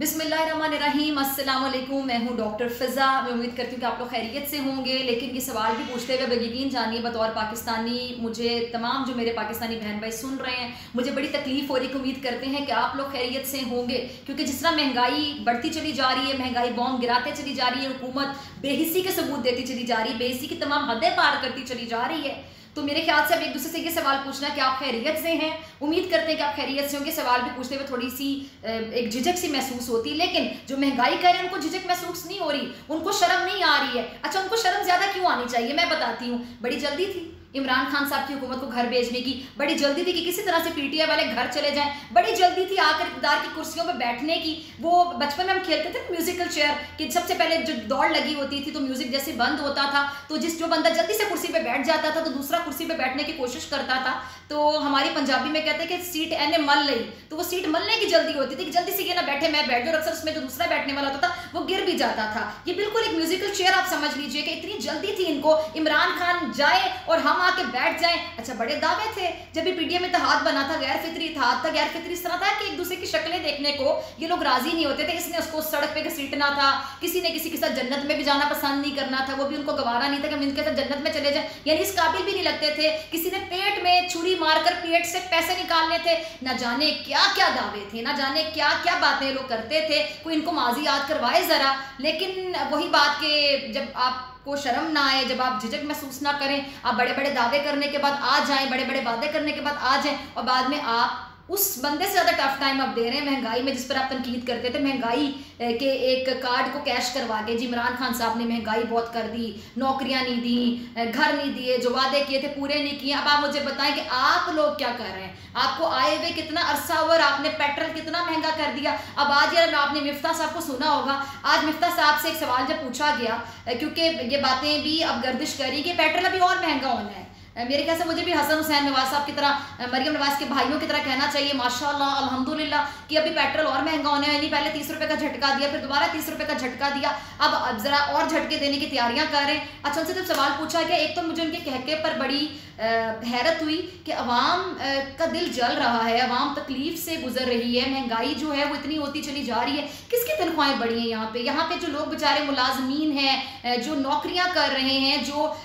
अस्सलाम वालेकुम मैं हूँ डॉक्टर फ़िज़ा। मैं उम्मीद करती हूँ कि आप लोग खैरियत से होंगे, लेकिन ये सवाल भी पूछते हुए यकीन जानिए, बतौर पाकिस्तानी, मुझे तमाम जो मेरे पाकिस्तानी बहन भाई सुन रहे हैं, मुझे बड़ी तकलीफ़ हो रही उम्मीद करते हैं कि आप लोग खैरियत से होंगे, क्योंकि जिस तरह महँगाई बढ़ती चली जा रही है, महँगाई बॉम्ब गिराते चली जा रही है, हुकूमत बेहिसी के सबूत देती चली जा रही है बेहिसी की तमाम हदें पार करती चली जा रही है तो मेरे ख्याल से अब एक दूसरे से ये सवाल पूछना कि आप खैरियत से हैं। उम्मीद करते हैं कि आप खैरियत से होंगे। सवाल भी पूछते हुए थोड़ी सी एक झिझक सी महसूस होती है लेकिन जो महँगाई कर रहे हैं, उनको झिझक महसूस नहीं हो रही। उनको शर्म नहीं आ रही है। अच्छा उनको शर्म ज़्यादा क्यों आनी चाहिए? मैं बताती हूँ। बड़ी जल्दी थी। इमरान खान साहब की हुकूमत को घर भेजने की। बड़ी जल्दी थी कि किसी तरह से पीटीआई वाले घर चले जाएँ। बड़ी जल्दी थी आकर इकदार की कुर्सियों पर बैठने की। वो बचपन में हम खेलते थे म्यूजिकल चेयर कि सबसे पहले जो दौड़ लगी होती थी तो म्यूज़िक जैसे बंद होता था तो जिस जो बंदा जल्दी से कुर्सी पर बैठ जाता था तो दूसरा कुर्सी पर बैठने की कोशिश करता था। तो हमारी पंजाबी में कहते हैं कि सीट एने मल ली तो वो सीट मलने की जल्दी होती थी कि जल्दी से ये ना बैठे, मैं बैठ जाऊँ अक्सर उसमें जो दूसरा बैठने वाला होता था, वो गिर भी जाता था। ये बिल्कुल एक म्यूजिकल चेयर आप समझ लीजिए कि इतनी जल्दी थी इनको। इमरान खान जाए और हम आके बैठ जाए। अच्छा बड़े दावे थे। जब भी पीडीएम इतिहाद बना था गैर फितरी था था गैर फितरी इस तरह था कि एक दूसरे की शक्लें देखने को ये लोग राज़ी नहीं होते थे। इसने उसको सड़क पे घसीटना था, किसी ने किसी के साथ जन्नत में भी जाना पसंद नहीं करना था। वो भी उनको गवारा नहीं था कि हम इनके साथ जन्नत में चले जाए। यानी इस काबिल भी नहीं लगते थे। किसी ने पेट में छुरी मारकर पेट से पैसे निकालने थे। ना जाने क्या क्या दावे थे, ना जाने क्या क्या बातें लोग करते थे। कोई इनको माजी याद करवाए जरा। लेकिन वही बात के जब आप को शर्म ना आए, जब आप झिझक महसूस ना करें, आप बड़े बड़े दावे करने के बाद आ जाएँ बड़े बड़े वादे करने के बाद आ जाएँ और बाद में आप उस बंदे से ज़्यादा टफ टाइम आप दे रहे हैं, महँगाई में जिस पर आप तनकीद करते थे, महँगाई के एक कार्ड को कैश करवा के जी इमरान खान साहब ने महँगाई बहुत कर दी, नौकरियाँ नहीं दी घर नहीं दिए, जो वादे किए थे पूरे नहीं किए। अब आप मुझे बताएँ कि आप लोग क्या कर रहे हैं? आपको आए हुए कितना अरसा हुआ और आपने पेट्रोल कितना महँगा कर दिया? अब आज यार आपने मिफ्ता साहब को सुना होगा, आज मिफ्ता साहब से एक सवाल जब पूछा गया क्योंकि ये बातें भी अब गर्दिश करी कि पेट्रोल अभी और महँगा होना है। मेरे ख्याल से मुझे भी हसन हुसैन नवाज़ साहब की तरह मरियम नवाज़ के भाइयों की तरह कहना चाहिए, माशाल्लाह, अल्हम्दुलिल्लाह, कि अभी पेट्रोल और महँगा होने वाली पहले तीस रुपए का झटका दिया, फिर दोबारा तीस रुपए का झटका दिया, अब जरा और झटके देने की तैयारियाँ कर रहे हैं। अच्छा उनसे जब सवाल पूछा गया, एक तो मुझे उनके कहके पर बड़ी हैरत हुई कि अवाम का दिल जल रहा है, अवाम तकलीफ़ से गुजर रही है, महँगाई जो है वो इतनी होती चली जा रही है। किसकी तनख्वाहें बढ़ी हैं यहाँ पे? यहाँ पे जो लोग बेचारे मुलाजमीन हैं जो नौकरियाँ कर रहे हैं, जो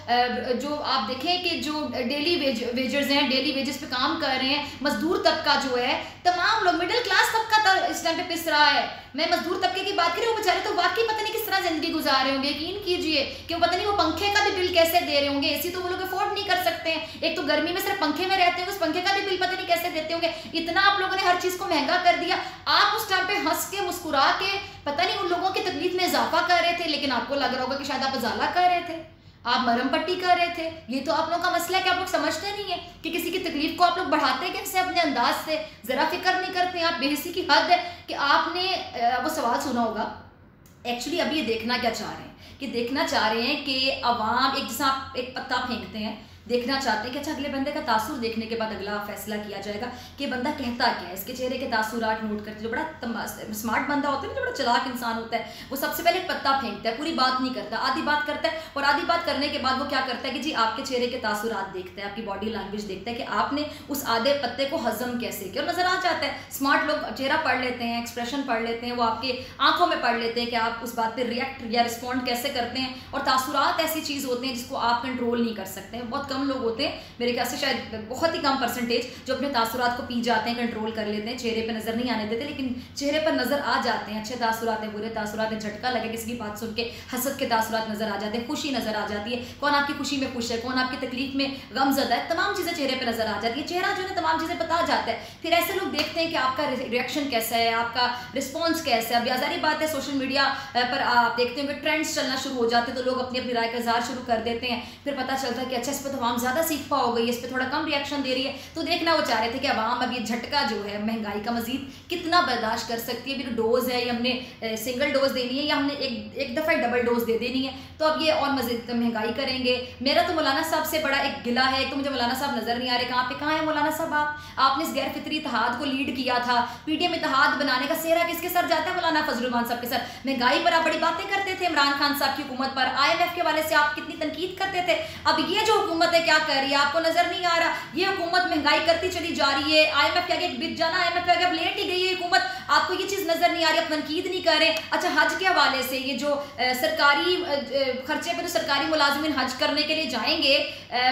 जो आप देखें कि जो डेली वेज, वेजर्स हैं, डेली वेजेस पे काम कर रहे हैं, मजदूर तबका जो है, तमाम लोग, मिडिल क्लास तबका इस टाइम पे पिस रहा है। मैं मजदूर तबके की बात करें, वो बेचारे तो वाकई पता नहीं किस तरह ज़िंदगी गुजार रहे होंगे, यकीन कीजिए कि वो पता नहीं वो पंखे का भी बिल कैसे दे रहे होंगे एसी तो वो लोग अफोर्ड नहीं कर सकते हैं। एक तो गर्मी में सिर्फ़ पंखे में रहते होंगे उस पंखे का भी बिल पता नहीं कैसे देते होंगे। इतना आप लोगों ने हर चीज़ को महँगा कर दिया। आप उस टाइम पे हंस के, मुस्कुरा के, पता नहीं उन लोगों की तकलीफ़ में इजाफा कर रहे थे, लेकिन आपको लग रहा होगा कि शायद आप उजाला कर रहे थे, आप मरम पट्टी कर रहे थे। ये तो आप लोगों का मसला है कि आप लोग समझते नहीं है कि किसी की तकलीफ़ को आप लोग बढ़ाते कैसे अपने अंदाज से। ज़रा फ़िक्र नहीं करते आप बेहसी की हद है कि आपने वो सवाल सुना होगा। एक्चुअली अभी ये देखना क्या चाह रहे हैं कि देखना चाह रहे हैं कि अवाम एक जैसा आप, एक पत्ता फेंकते हैं देखना चाहते हैं कि अच्छा अगले बंदे का तासुर देखने के बाद अगला फैसला किया जाएगा कि बंदा कहता क्या है। इसके चेहरे के तासुरात नोट करते जो बड़ा स्मार्ट बंदा होता है ना, जो बड़ा चलाक इंसान होता है, वो सबसे पहले पत्ता फेंकता है, पूरी बात नहीं करता। आधी बात करता है और आधी बात करने के बाद वो क्या करता है कि जी, आपके चेहरे के तासुरात देखता है, आपकी बॉडी लैंग्वेज देखता है कि आपने उस आधे पत्ते को हजम कैसे किया। और नज़र आ जाता है स्मार्ट लोग चेहरा पढ़ लेते हैं एक्सप्रेशन पढ़ लेते हैं, वो आपके आँखों में पढ़ लेते हैं कि आप उस बात पर रिएक्ट या रिस्पॉन्ड कैसे करते हैं। और तासुरात ऐसी चीज़ होते हैं जिसको आप कंट्रोल नहीं कर सकते। हैं बहुत कम लोग होते हैं। मेरे ख्याल से शायद बहुत ही कम परसेंटेज जो अपने तासुरात को पी जाते हैं कंट्रोल कर लेते हैं, चेहरे पर नज़र नहीं आने देते, लेकिन चेहरे पर नज़र आ जाते हैं। अच्छे तासुरात हैं, बुरे तासुरात हैं, झटका लगे, किसी की बात सुन के हसद के तासुरात नज़र आ जाते हैं, खुशी नज़र आ जाती है। कौन आपकी खुशी में खुश है, कौन आपकी तकलीफ़ में गमजदा है? तमाम चीज़ें चेहरे पर नज़र आ जाती है। चेहरा जो है तमाम चीज़ें बता जाता है। फिर ऐसे लोग देखते हैं कि आपका रिएक्शन कैसा है, आपका रिस्पॉन्स कैसा है। अब आजारी बात है सोशल मीडिया पर आप देखते हैं ट्रेंड्स चलना शुरू हो जाते हैं तो लोग अपनी अपनी राय का इजहार शुरू कर देते हैं। फिर पता चलता है कि अच्छा इस पर तो हम ज़्यादा सीख पाओ गई इस पर थोड़ा कम रिएक्शन दे रही है। तो देखना, वो चाह रहे थे कि आवाम अब ये झटका जो है, महँगाई का मजीद कितना बर्दाश्त कर सकती है? अभी डोज है, या हमने सिंगल डोज देनी है या हमने एक एक दफ़ा डबल डोज दे देनी है? तो अब ये और मजीद महँगाई करेंगे। मेरा तो मौलाना साहब से बड़ा एक गिला है तो मुझे मौलाना साहब नज़र नहीं आ रहे। कहाँ पे, कहाँ है मौलाना साहब आप? आपने इस गैर फितरी इतिहाद को लीड किया था। पीडीएम इतिहाद बनाने का सेहरा किसके सर जाता है मौलाना फजलुरमान साहब के सर? महँगाई पर आप बड़ी बातें करते थे इमरान खान साहब की हुकूमत पर। आई के वाले से आप कितनी तनकीद करते थे? अब ये जो हुकूमत है क्या कह रही है? आपको नज़र नहीं आ रहा? ये हुकूमत महँगाई करती चली जा रही है। आई एम एफ़ के आगे जाना आई एम एफ़ लेट ही गई है हुकूमत। आपको ये चीज़ नज़र नहीं आ रही, आप तनकीद नहीं कर रहे। अच्छा हज के हवाले से ये जो सरकारी खर्चे पे तो सरकारी मुलाजमिन हज करने के लिए जाएँगे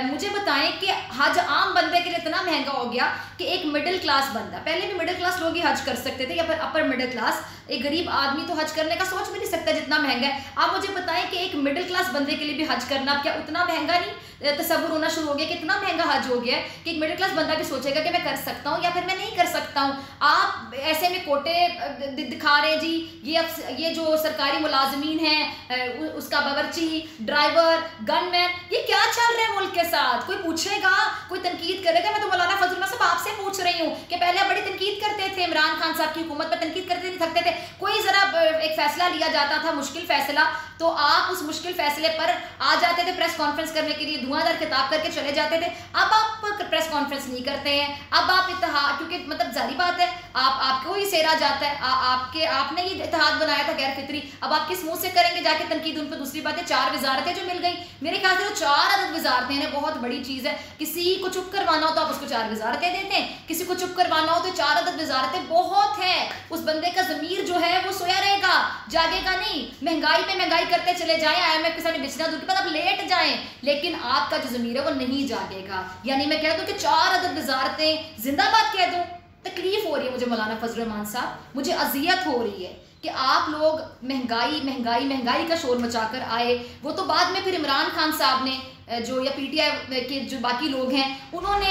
मुझे बताएँ कि हज आम बंदे के लिए इतना महँगा हो गया कि एक मिडिल क्लास बंदा, पहले भी मिडिल क्लास लोग ही हज कर सकते थे, या फिर अपर मिडिल क्लास एक गरीब आदमी तो हज करने का सोच भी नहीं सकता जितना महँगा है। आप मुझे बताएँ कि एक मिडिल क्लास बंदे के लिए भी हज करना क्या उतना महँगा नहीं? तस्वुर होना शुरू हो गया कि इतना महँगा हज हो गया कि एक मिडिल क्लास बंदा भी सोचेगा कि मैं कर सकता हूँ या फिर मैं नहीं कर सकता हूँ। आप ऐसे में कोटे दिखा रहे जी, ये ये जो सरकारी मुलाजमीन हैं उसका बावरची ड्राइवर, गनमैन, ये क्या चल रहा है मुल्क के साथ? कोई पूछेगा? कोई तनकीद करेगा? मैं तो मौलाना फजल साहब आपसे पूछ रही हूँ कि पहले आप बड़ी तनकीद करते थे, इमरान खान साहब की हुकूमत पर तनकीद करते नहीं थकते थे। कोई ज़रा एक फैसला लिया जाता था, मुश्किल फैसला तो आप उस मुश्किल फैसले पर आ जाते थे प्रेस कॉन्फ्रेंस करने के लिए, धुआंधार खिताब करके चले जाते थे। अब आप प्रेस कॉन्फ्रेंस नहीं करते हैं। अब आप इतिहाद क्योंकि मतलब जारी बात है, आप, आपको ही सेरा जाता है। आ, आपके आपने ये इतिहाद बनाया था गैर फितरी अब आप किस मुँह से करेंगे जाके तनकीद? उन पर दूसरी बात है चार वजारतें जो मिल गई। मेरे ख्याल से वो चार अदद वजारतें हैं। बहुत बड़ी चीज़ है। किसी को चुप करवाना हो तो आप उसको चार वजारतें देते हैं। किसी को चुप करवाना हो तो चार अदद वजारतें बहुत है। उस बंदे का जमीर जो है वो सोया रहेगा। जागेगा नहीं। महँगाई पे महँगाई करते चले जाए। आईएमएफ के सामने बिछना दूर के बाद आप लेट जाए। लेकिन आपका जो जमीर है वो नहीं जागेगा। यानी मैं कह दूँ कि चार अदद वजारतें जिंदाबाद कह दूँ। तकलीफ़ हो रही है मुझे मौलाना फजल रहमान साहब। मुझे अजियत हो रही है कि आप लोग महँगाई महँगाई महँगाई का शोर मचाकर आए। वो तो बाद में फिर इमरान खान साहब ने जो या पीटीआई के जो बाकी लोग हैं, उन्होंने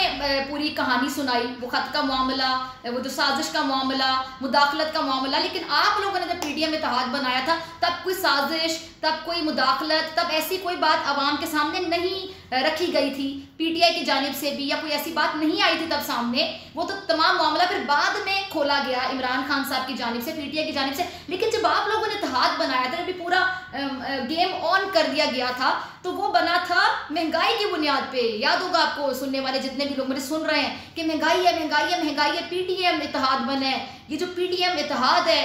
पूरी कहानी सुनाई। वो ख़त का मामला वो जो साजिश का मामला, मुदाखलत का मामला। लेकिन आप लोगों ने जब पीटीआई में इतिहाद बनाया था, तब कोई साजिश, तब कोई मुदाखलत, तब ऐसी कोई बात आवाम के सामने नहीं रखी गई थी। पीटीआई की जानब से भी या कोई ऐसी बात नहीं आई थी तब सामने। वो तो तमाम मामला फिर बाद में खोला गया। इमरान खान साहब की जानब से, पीटीआई की जानब से। लेकिन जब आप लोगों ने इतिहाद बनाया था, जब पूरा गेम ऑन कर दिया गया था तो वो बना था महँगाई की बुनियाद पे। याद होगा आपको सुनने वाले जितने भी लोग मुझे सुन रहे हैं कि महँगाई है महँगाई है महँगाई है पीटीएम इतिहाद बने। ये जो पीटीएम इतिहाद है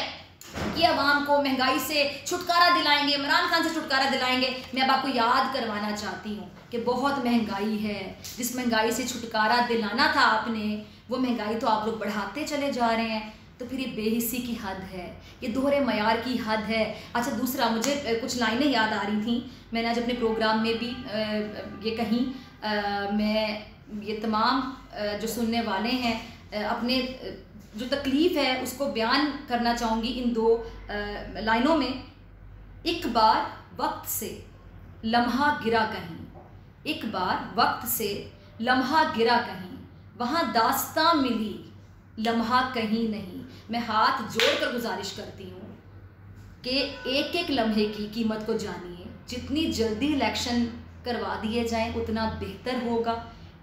कि आवाम को महँगाई से छुटकारा दिलाएँगे, इमरान खान से छुटकारा दिलाएँगे। मैं अब आपको याद करवाना चाहती हूँ। कि बहुत महँगाई है। जिस महँगाई से छुटकारा दिलाना था आपने, वो महँगाई तो आप लोग बढ़ाते चले जा रहे हैं। तो फिर ये बेहिसी की हद है, ये दोहरे मैार की हद है। अच्छा दूसरा, मुझे कुछ लाइनें याद आ रही थी। मैंने आज अपने प्रोग्राम में भी ये कहीं मैं ये तमाम जो सुनने वाले हैं अपने जो तकलीफ़ है उसको बयान करना चाहूँगी इन दो लाइनों में। एक बार वक्त से लम्हा गिरा कहीं। एक बार वक्त से लम्हा गिरा कहीं, वहाँ दास्तां मिली, लम्हा कहीं नहीं। मैं हाथ जोड़ कर गुजारिश करती हूँ कि एक एक लम्हे की कीमत को जानिए। जितनी जल्दी इलेक्शन करवा दिए जाएँ, उतना बेहतर होगा।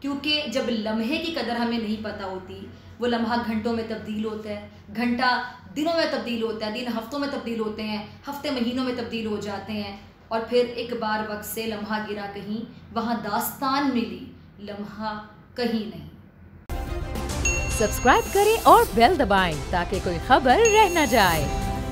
क्योंकि जब लम्हे की कदर हमें नहीं पता होती, वो लम्हा घंटों में तब्दील होता है, घंटा दिनों में तब्दील होता है, दिन हफ्तों में तब्दील होते हैं, हफ़्ते महीनों में तब्दील हो जाते हैं। और फिर एक बार वक्त से लम्हा गिरा कहीं, वहाँ दास्तान मिली, लम्हा कहीं नहीं। सब्सक्राइब करें और बेल दबाएँ ताकि कोई खबर रह न जाए।